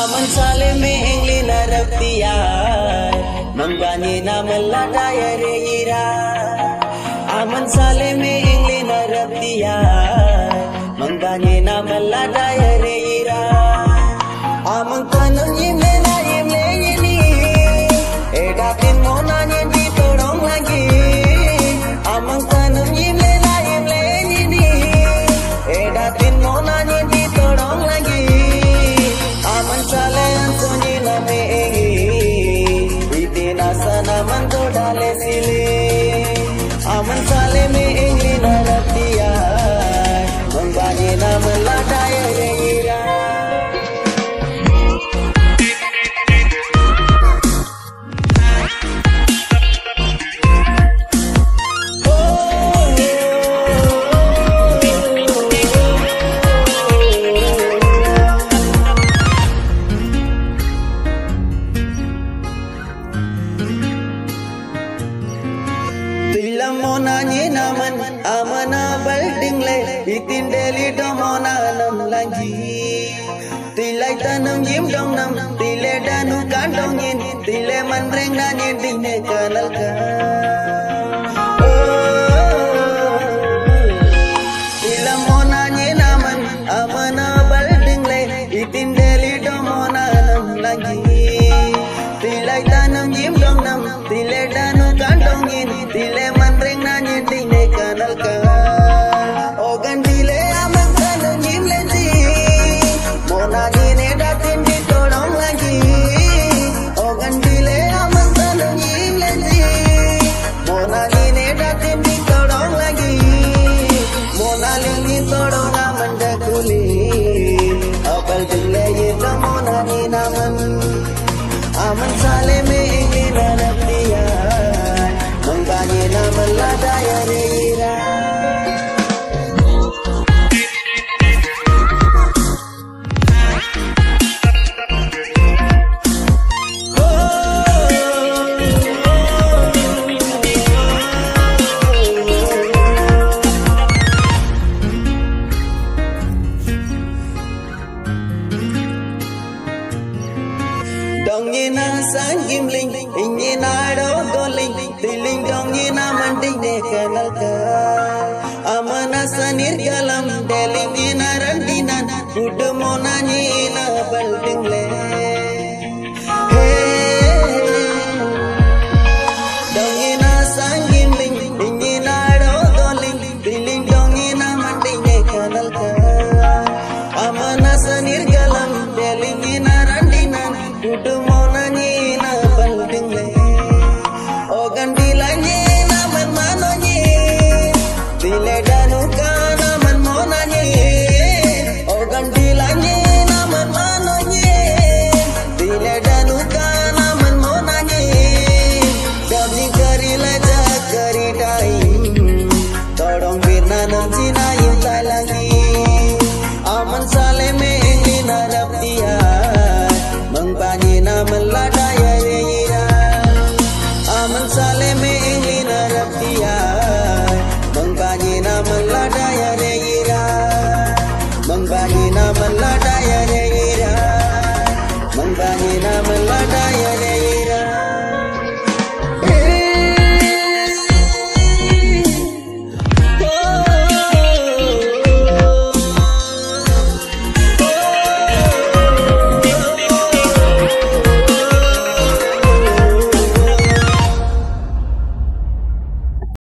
Aman sale me engli na rabdiya Mangani na malla dayare ira Aman sale me engli na rabdiya Mangani na malla dayare ഇളമോന ഞീനമൻ അമന ബൽഡിംഗ്ലെ ഇതിൻ്റെ ലിഡമോന നമ്മളഞ്ചി Tilai tanam yim dong nam tile danu kandong yin. Tile mandreng na yin dine kanal ka Tila mona nye naman amana balding le. Itin deli do mona nam lagi বলে dong ye na san gim ling ing ye na do go ling tiling dong ye na manding ne kanal ka amana sanir galam deling ye na randina kud mona ye na bal ting le Hãy subscribe cho kênh Ghiền Mì Gõ Để không bỏ lỡ những video hấp dẫn में मेरा रब दिया।